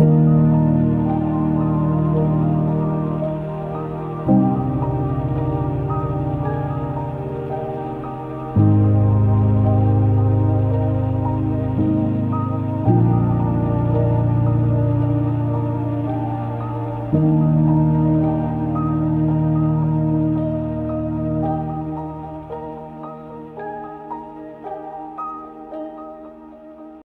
you